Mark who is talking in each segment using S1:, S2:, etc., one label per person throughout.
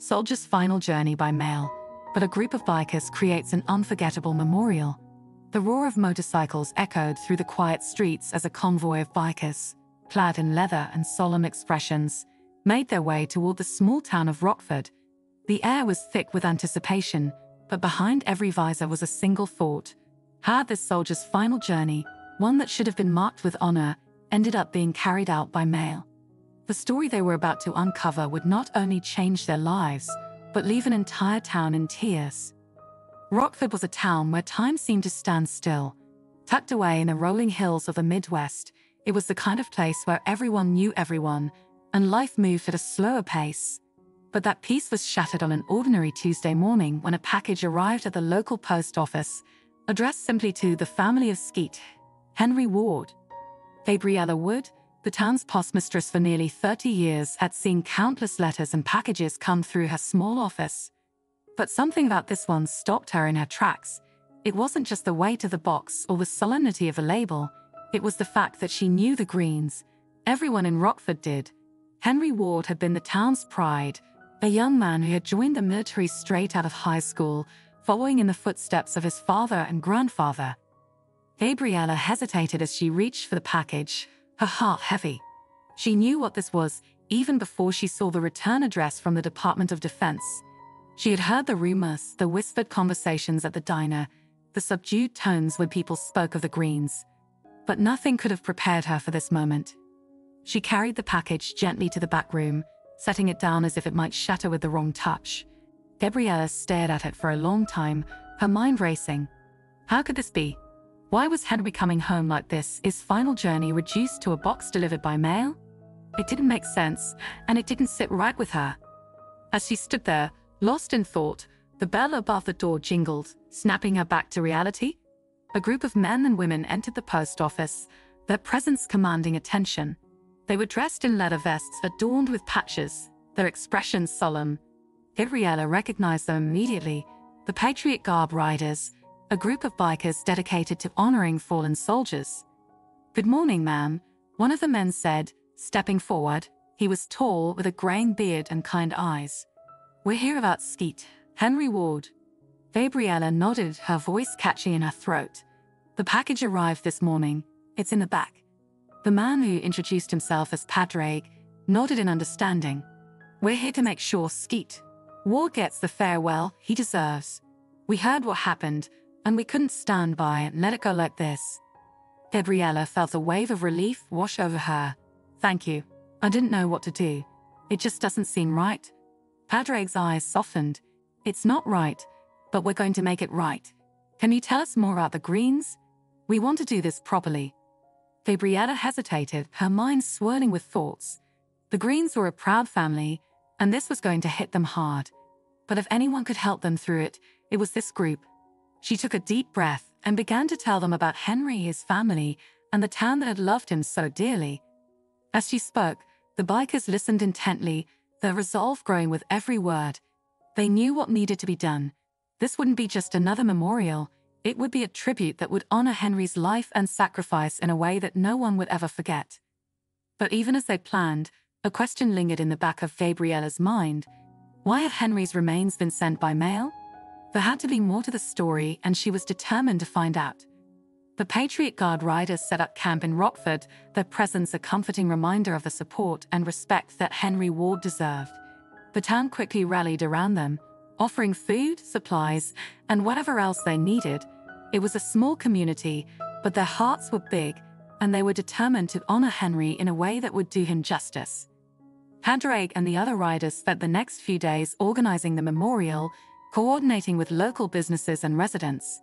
S1: Soldier's final journey by mail, but a group of bikers creates an unforgettable memorial. The roar of motorcycles echoed through the quiet streets as a convoy of bikers, clad in leather and solemn expressions, made their way toward the small town of Rockford. The air was thick with anticipation, but behind every visor was a single thought. Had this soldier's final journey, one that should have been marked with honor, ended up being carried out by mail? The story they were about to uncover would not only change their lives, but leave an entire town in tears. Rockford was a town where time seemed to stand still. Tucked away in the rolling hills of the Midwest, it was the kind of place where everyone knew everyone, and life moved at a slower pace. But that peace was shattered on an ordinary Tuesday morning when a package arrived at the local post office, addressed simply to the family of Skeet, Henry Ward. Gabriella Wood, the town's postmistress for nearly 30 years had seen countless letters and packages come through her small office. But something about this one stopped her in her tracks. It wasn't just the weight of the box or the solemnity of the label, it was the fact that she knew the Greens. Everyone in Rockford did. Henry Ward had been the town's pride, a young man who had joined the military straight out of high school, following in the footsteps of his father and grandfather. Gabriella hesitated as she reached for the package, her heart heavy. She knew what this was even before she saw the return address from the Department of Defense. She had heard the rumors, the whispered conversations at the diner, the subdued tones when people spoke of the Greens. But nothing could have prepared her for this moment. She carried the package gently to the back room, setting it down as if it might shatter with the wrong touch. Gabriella stared at it for a long time, her mind racing. How could this be? Why was Henry coming home like this, his final journey reduced to a box delivered by mail? It didn't make sense, and it didn't sit right with her. As she stood there, lost in thought, the bell above the door jingled, snapping her back to reality. A group of men and women entered the post office, their presence commanding attention. They were dressed in leather vests adorned with patches, their expressions solemn. Gabriella recognized them immediately, the Patriot Guard riders, a group of bikers dedicated to honoring fallen soldiers. Good morning, ma'am, one of the men said, stepping forward. He was tall, with a graying beard and kind eyes. We're here about Skeet, Henry Ward. Gabriella nodded, her voice catchy in her throat. The package arrived this morning. It's in the back. The man who introduced himself as Padraig nodded in understanding. We're here to make sure Skeet Ward gets the farewell he deserves. We heard what happened, and we couldn't stand by and let it go like this. Gabriella felt a wave of relief wash over her. Thank you. I didn't know what to do. It just doesn't seem right. Padraig's eyes softened. It's not right, but we're going to make it right. Can you tell us more about the Greens? We want to do this properly. Gabriella hesitated, her mind swirling with thoughts. The Greens were a proud family, and this was going to hit them hard. But if anyone could help them through it, it was this group. She took a deep breath and began to tell them about Henry, his family, and the town that had loved him so dearly. As she spoke, the bikers listened intently, their resolve growing with every word. They knew what needed to be done. This wouldn't be just another memorial, it would be a tribute that would honor Henry's life and sacrifice in a way that no one would ever forget. But even as they planned, a question lingered in the back of Gabriella's mind. Why had Henry's remains been sent by mail? There had to be more to the story, and she was determined to find out. The Patriot Guard riders set up camp in Rockford, their presence a comforting reminder of the support and respect that Henry Ward deserved. The town quickly rallied around them, offering food, supplies, and whatever else they needed. It was a small community, but their hearts were big, and they were determined to honor Henry in a way that would do him justice. Padraig and the other riders spent the next few days organizing the memorial coordinating with local businesses and residents.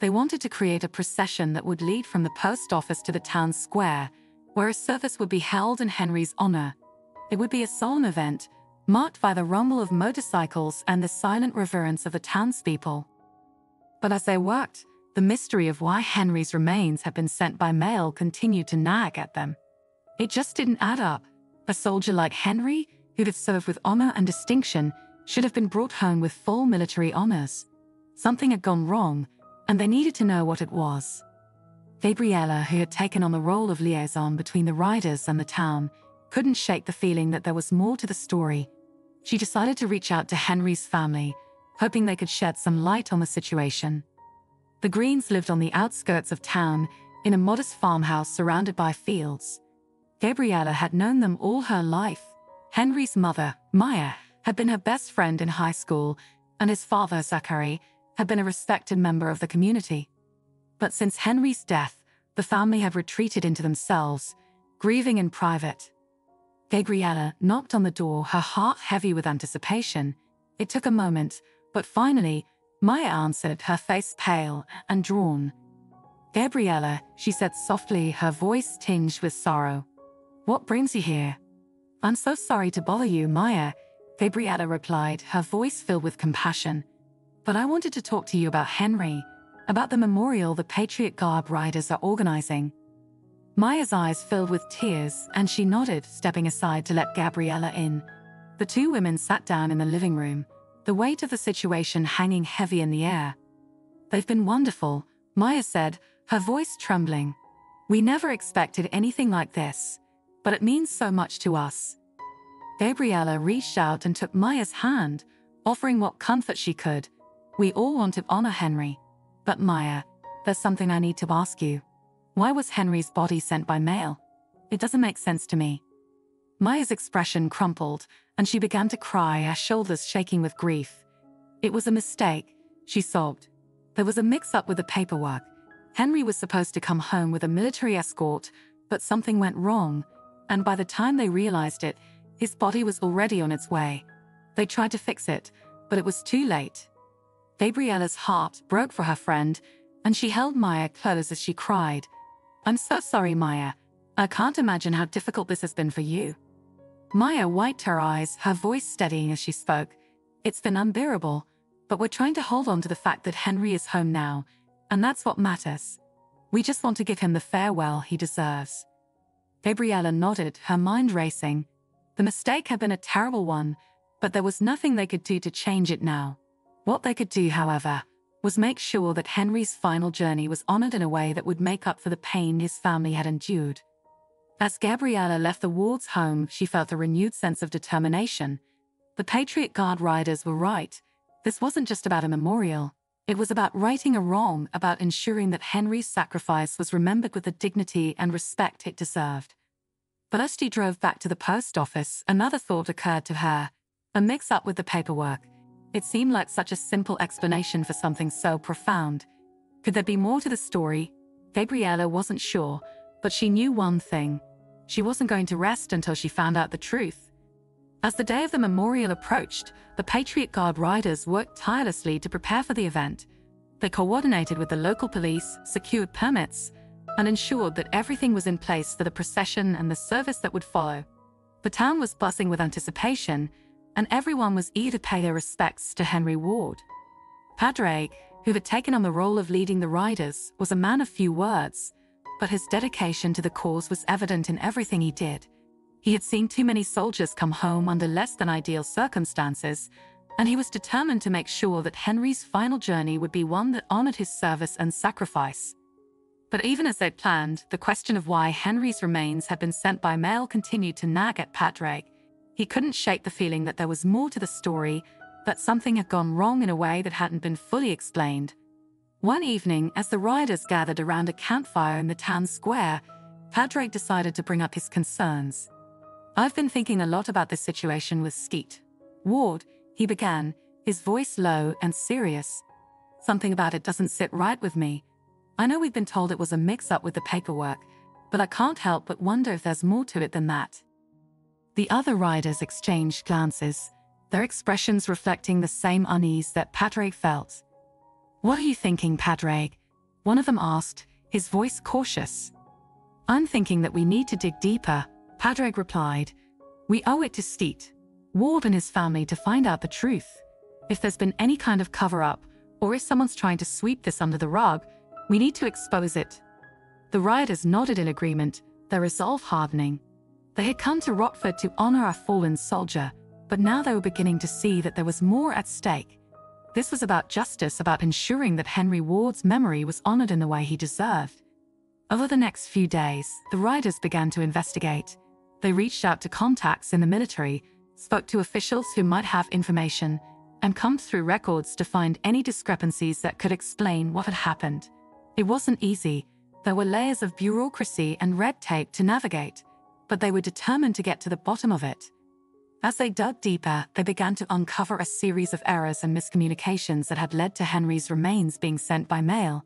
S1: They wanted to create a procession that would lead from the post office to the town square, where a service would be held in Henry's honor. It would be a solemn event, marked by the rumble of motorcycles and the silent reverence of the townspeople. But as they worked, the mystery of why Henry's remains had been sent by mail continued to nag at them. It just didn't add up. A soldier like Henry, who'd have served with honor and distinction, should have been brought home with full military honors. Something had gone wrong, and they needed to know what it was. Gabriella, who had taken on the role of liaison between the riders and the town, couldn't shake the feeling that there was more to the story. she decided to reach out to Henry's family, hoping they could shed some light on the situation. The Greens lived on the outskirts of town in a modest farmhouse surrounded by fields. Gabriella had known them all her life. Henry's mother, Maya, had been her best friend in high school, and his father, Zachary, had been a respected member of the community. But since Henry's death, the family had retreated into themselves, grieving in private. Gabriella knocked on the door, her heart heavy with anticipation. It took a moment, but finally, Maya answered, her face pale and drawn. Gabriella, she said softly, her voice tinged with sorrow. What brings you here? I'm so sorry to bother you, Maya, Gabriella replied, her voice filled with compassion. But I wanted to talk to you about Henry, about the memorial the Patriot Guard riders are organizing. Maya's eyes filled with tears, and she nodded, stepping aside to let Gabriella in. The two women sat down in the living room, the weight of the situation hanging heavy in the air. They've been wonderful, Maya said, her voice trembling. We never expected anything like this, but it means so much to us. Gabriella reached out and took Maya's hand, offering what comfort she could. We all want to honor Henry. But Maya, there's something I need to ask you. Why was Henry's body sent by mail? It doesn't make sense to me. Maya's expression crumpled, and she began to cry, her shoulders shaking with grief. It was a mistake, she sobbed. There was a mix up with the paperwork. Henry was supposed to come home with a military escort, but something went wrong, and by the time they realized it, his body was already on its way. They tried to fix it, but it was too late. Gabriella's heart broke for her friend, and she held Maya close as she cried. I'm so sorry, Maya. I can't imagine how difficult this has been for you. Maya wiped her eyes, her voice steadying as she spoke. It's been unbearable, but we're trying to hold on to the fact that Henry is home now, and that's what matters. We just want to give him the farewell he deserves. Gabriella nodded, her mind racing. The mistake had been a terrible one, but there was nothing they could do to change it now. What they could do, however, was make sure that Henry's final journey was honored in a way that would make up for the pain his family had endured. As Gabriella left the ward's home, she felt a renewed sense of determination. The Patriot Guard riders were right. This wasn't just about a memorial. It was about righting a wrong, about ensuring that Henry's sacrifice was remembered with the dignity and respect it deserved. But as she drove back to the post office, another thought occurred to her. A mix-up with the paperwork. It seemed like such a simple explanation for something so profound. Could there be more to the story? Gabriella wasn't sure, but she knew one thing. She wasn't going to rest until she found out the truth. As the day of the memorial approached, the Patriot Guard riders worked tirelessly to prepare for the event. They coordinated with the local police, secured permits, and ensured that everything was in place for the procession and the service that would follow. The town was buzzing with anticipation, and everyone was eager to pay their respects to Henry Ward. Padraig, who had taken on the role of leading the riders, was a man of few words, but his dedication to the cause was evident in everything he did. He had seen too many soldiers come home under less than ideal circumstances, and he was determined to make sure that Henry's final journey would be one that honored his service and sacrifice. But even as they'd planned, the question of why Henry's remains had been sent by mail continued to nag at Padraig. He couldn't shake the feeling that there was more to the story, that something had gone wrong in a way that hadn't been fully explained. One evening, as the riders gathered around a campfire in the town square, Padraig decided to bring up his concerns. I've been thinking a lot about this situation with Skeet. Ward, he began, his voice low and serious. Something about it doesn't sit right with me. I know we've been told it was a mix-up with the paperwork, but I can't help but wonder if there's more to it than that. The other riders exchanged glances, their expressions reflecting the same unease that Padraig felt. What are you thinking, Padraig? One of them asked, his voice cautious. I'm thinking that we need to dig deeper, Padraig replied. We owe it to Skeet, Ward and his family to find out the truth. If there's been any kind of cover-up, or if someone's trying to sweep this under the rug, we need to expose it. The rioters nodded in agreement, their resolve hardening. They had come to Rockford to honor a fallen soldier, but now they were beginning to see that there was more at stake. This was about justice, about ensuring that Henry Ward's memory was honored in the way he deserved. Over the next few days, the riders began to investigate. They reached out to contacts in the military, spoke to officials who might have information, and combed through records to find any discrepancies that could explain what had happened. It wasn't easy. There were layers of bureaucracy and red tape to navigate, but they were determined to get to the bottom of it. As they dug deeper, they began to uncover a series of errors and miscommunications that had led to Henry's remains being sent by mail.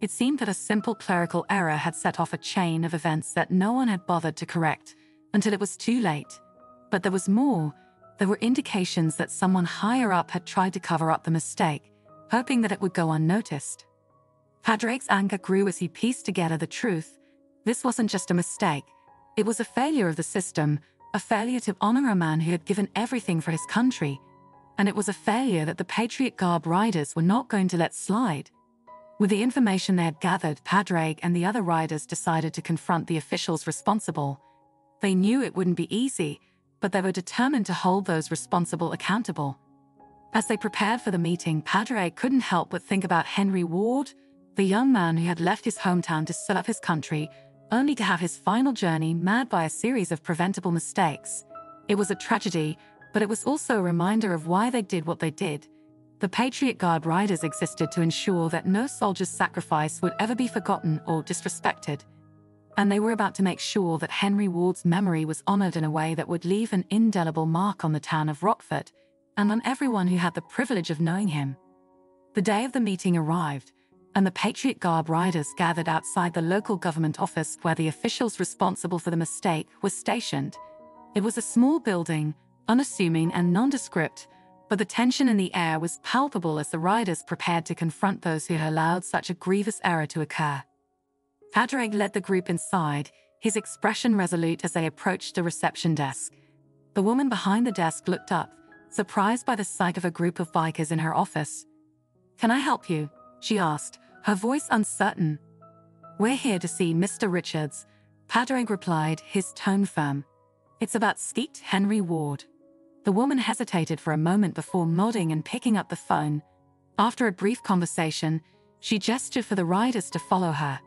S1: It seemed that a simple clerical error had set off a chain of events that no one had bothered to correct until it was too late. But there was more. There were indications that someone higher up had tried to cover up the mistake, hoping that it would go unnoticed. Padraig's anger grew as he pieced together the truth. This wasn't just a mistake. It was a failure of the system, a failure to honor a man who had given everything for his country, and it was a failure that the Patriot Guard riders were not going to let slide. With the information they had gathered, Padraig and the other riders decided to confront the officials responsible. They knew it wouldn't be easy, but they were determined to hold those responsible accountable. As they prepared for the meeting, Padraig couldn't help but think about Henry Ward, the young man who had left his hometown to set up his country only to have his final journey marred by a series of preventable mistakes. It was a tragedy, but it was also a reminder of why they did what they did. The Patriot Guard riders existed to ensure that no soldier's sacrifice would ever be forgotten or disrespected. And they were about to make sure that Henry Ward's memory was honored in a way that would leave an indelible mark on the town of Rockford and on everyone who had the privilege of knowing him. The day of the meeting arrived, and the Patriot Guard riders gathered outside the local government office where the officials responsible for the mistake were stationed. It was a small building, unassuming and nondescript, but the tension in the air was palpable as the riders prepared to confront those who had allowed such a grievous error to occur. Padraig led the group inside, his expression resolute as they approached the reception desk. The woman behind the desk looked up, surprised by the sight of a group of bikers in her office. Can I help you? she asked, her voice uncertain. We're here to see Mr. Richards, Padraig replied, his tone firm. It's about Skeet Henry Ward. The woman hesitated for a moment before nodding and picking up the phone. After a brief conversation, she gestured for the riders to follow her.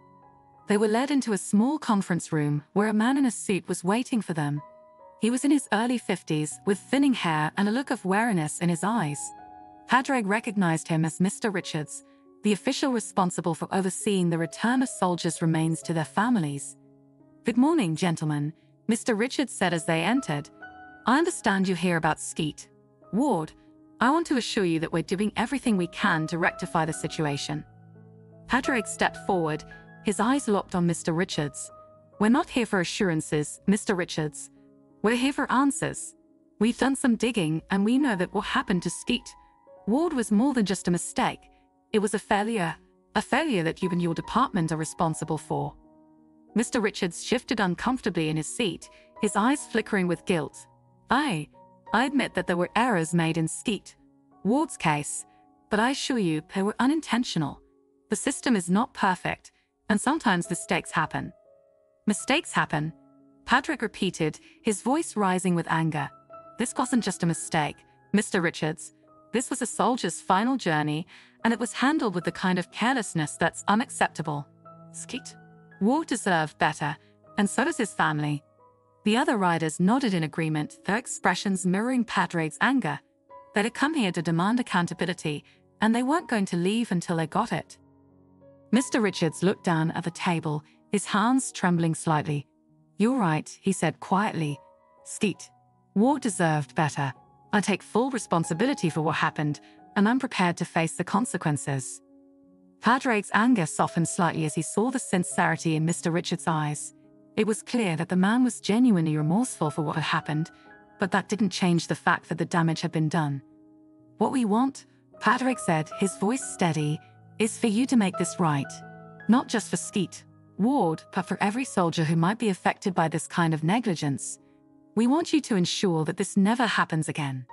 S1: They were led into a small conference room where a man in a suit was waiting for them. He was in his early 50s, with thinning hair and a look of wariness in his eyes. Padraig recognized him as Mr. Richards, the official responsible for overseeing the return of soldiers' remains to their families. Good morning, gentlemen, Mr. Richards said as they entered. I understand you hear about Skeet. Ward, I want to assure you that we're doing everything we can to rectify the situation. Padraig stepped forward, his eyes locked on Mr. Richards. We're not here for assurances, Mr. Richards. We're here for answers. We've done some digging and we know that what happened to Skeet. Ward was more than just a mistake. It was a failure, a failure that you and your department are responsible for. Mr. Richards shifted uncomfortably in his seat, his eyes flickering with guilt. I, I admit that there were errors made in Skeet, Ward's case, but I assure you they were unintentional. The system is not perfect, and sometimes mistakes happen. Mistakes happen, Patrick repeated, his voice rising with anger. This wasn't just a mistake, Mr. Richards. This was a soldier's final journey, and it was handled with the kind of carelessness that's unacceptable. Skeet. Ward deserved better, and so does his family. The other riders nodded in agreement, their expressions mirroring Padraig's anger. They'd come here to demand accountability, and they weren't going to leave until they got it. Mr. Richards looked down at the table, his hands trembling slightly. You're right, he said quietly. Skeet. Ward deserved better. I take full responsibility for what happened, and I'm prepared to face the consequences. Padraig's anger softened slightly as he saw the sincerity in Mr. Richards' eyes. It was clear that the man was genuinely remorseful for what had happened, but that didn't change the fact that the damage had been done. What we want, Padraig said, his voice steady, is for you to make this right. Not just for Skeet, Ward, but for every soldier who might be affected by this kind of negligence. We want you to ensure that this never happens again.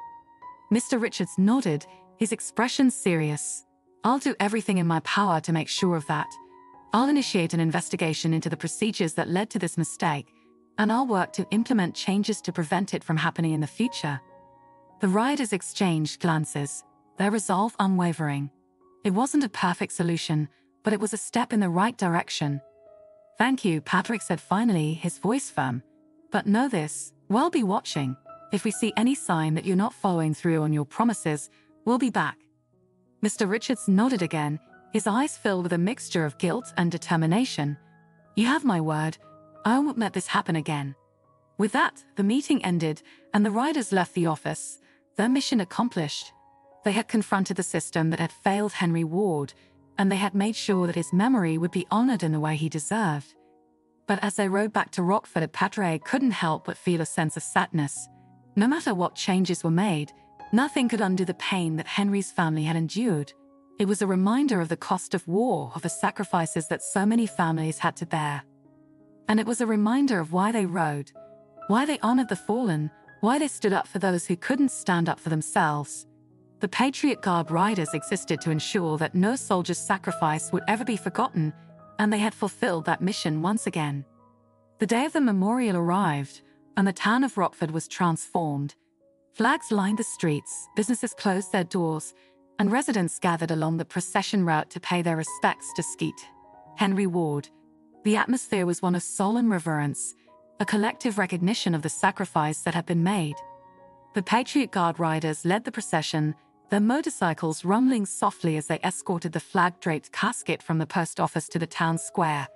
S1: Mr. Richards nodded, his expression serious. I'll do everything in my power to make sure of that. I'll initiate an investigation into the procedures that led to this mistake, and I'll work to implement changes to prevent it from happening in the future. The riders exchanged glances, their resolve unwavering. It wasn't a perfect solution, but it was a step in the right direction. Thank you, Patrick said finally, his voice firm. But know this, we'll be watching. If we see any sign that you're not following through on your promises, we'll be back. Mr. Richards nodded again, his eyes filled with a mixture of guilt and determination. You have my word. I won't let this happen again. With that, the meeting ended, and the riders left the office, their mission accomplished. They had confronted the system that had failed Henry Ward, and they had made sure that his memory would be honored in the way he deserved. But as they rode back to Rockford, Padre couldn't help but feel a sense of sadness. No matter what changes were made, nothing could undo the pain that Henry's family had endured. It was a reminder of the cost of war, of the sacrifices that so many families had to bear. And it was a reminder of why they rode, why they honored the fallen, why they stood up for those who couldn't stand up for themselves. The Patriot Guard riders existed to ensure that no soldier's sacrifice would ever be forgotten, and they had fulfilled that mission once again. The day of the memorial arrived, and the town of Rockford was transformed. Flags lined the streets, businesses closed their doors, and residents gathered along the procession route to pay their respects to Skeet Henry Ward. The atmosphere was one of solemn reverence, a collective recognition of the sacrifice that had been made. The Patriot Guard riders led the procession, their motorcycles rumbling softly as they escorted the flag-draped casket from the post office to the town square.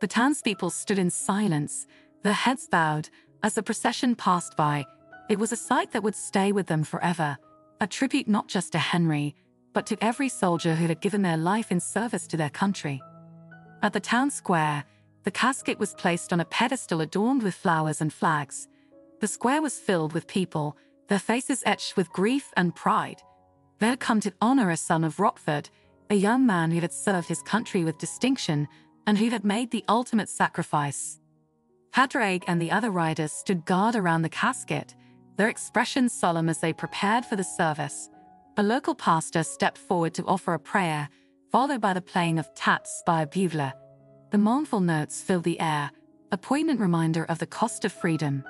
S1: The townspeople stood in silence, their heads bowed, as the procession passed by. It was a sight that would stay with them forever, a tribute not just to Henry, but to every soldier who had given their life in service to their country. At the town square, the casket was placed on a pedestal adorned with flowers and flags. The square was filled with people, their faces etched with grief and pride. They had come to honor a son of Rockford, a young man who had served his country with distinction and who had made the ultimate sacrifice. Padraig and the other riders stood guard around the casket, their expressions solemn as they prepared for the service. A local pastor stepped forward to offer a prayer, followed by the playing of taps by a bugler. The mournful notes filled the air, a poignant reminder of the cost of freedom.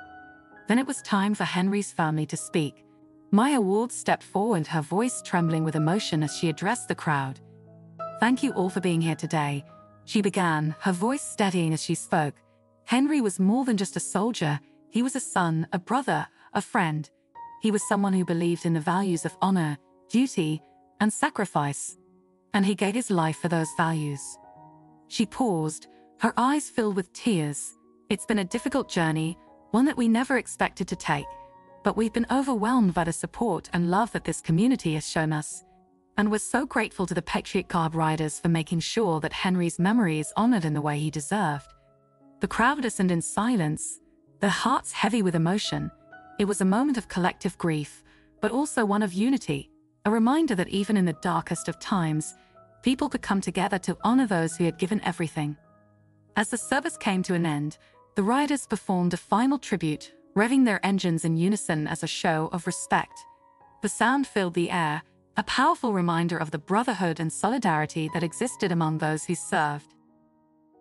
S1: Then it was time for Henry's family to speak. Maya Ward stepped forward, her voice trembling with emotion as she addressed the crowd. Thank you all for being here today, she began, her voice steadying as she spoke. Henry was more than just a soldier, he was a son, a brother, a friend. He was someone who believed in the values of honor, duty, and sacrifice. And he gave his life for those values. She paused, her eyes filled with tears. It's been a difficult journey, one that we never expected to take. But we've been overwhelmed by the support and love that this community has shown us. And we're so grateful to the Patriot Guard riders for making sure that Henry's memory is honored in the way he deserved. The crowd listened in silence, their hearts heavy with emotion. It was a moment of collective grief, but also one of unity, a reminder that even in the darkest of times, people could come together to honor those who had given everything. As the service came to an end, the riders performed a final tribute, revving their engines in unison as a show of respect. The sound filled the air, a powerful reminder of the brotherhood and solidarity that existed among those who served.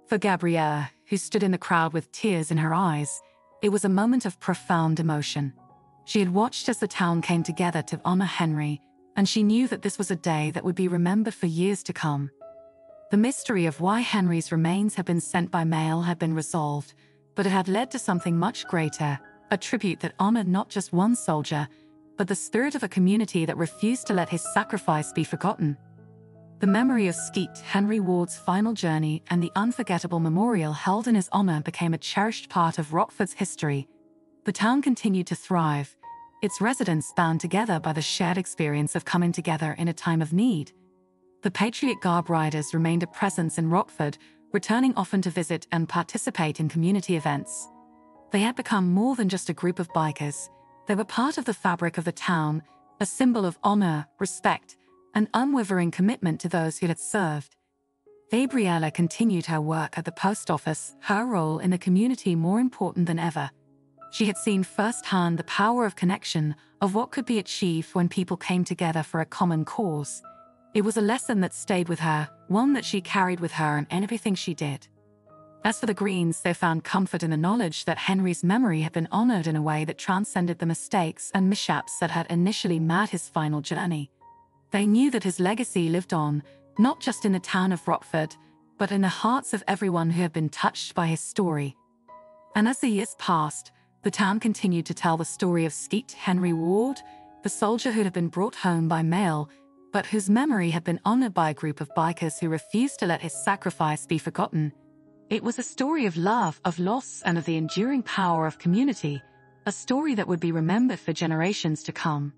S1: For Gabrielle, who stood in the crowd with tears in her eyes, it was a moment of profound emotion. She had watched as the town came together to honor Henry, and she knew that this was a day that would be remembered for years to come. The mystery of why Henry's remains had been sent by mail had been resolved, but it had led to something much greater, a tribute that honored not just one soldier, but the spirit of a community that refused to let his sacrifice be forgotten. The memory of Skeet Henry Ward's final journey and the unforgettable memorial held in his honor became a cherished part of Rockford's history. The town continued to thrive, its residents bound together by the shared experience of coming together in a time of need. The Patriot Guard riders remained a presence in Rockford, returning often to visit and participate in community events. They had become more than just a group of bikers, they were part of the fabric of the town, a symbol of honor, respect, and unwavering commitment to those who had served. Gabriella continued her work at the post office, her role in the community more important than ever. She had seen firsthand the power of connection, of what could be achieved when people came together for a common cause. It was a lesson that stayed with her, one that she carried with her in everything she did. As for the Greens, they found comfort in the knowledge that Henry's memory had been honored in a way that transcended the mistakes and mishaps that had initially marred his final journey. They knew that his legacy lived on, not just in the town of Rockford, but in the hearts of everyone who had been touched by his story. And as the years passed, The town continued to tell the story of Skeet Henry Ward, the soldier who had been brought home by mail, but whose memory had been honored by a group of bikers who refused to let his sacrifice be forgotten. It was a story of love, of loss, and of the enduring power of community, a story that would be remembered for generations to come.